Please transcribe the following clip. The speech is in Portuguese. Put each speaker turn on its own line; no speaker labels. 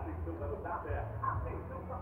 Atenção, garotada. Atenção, papai. Atenção.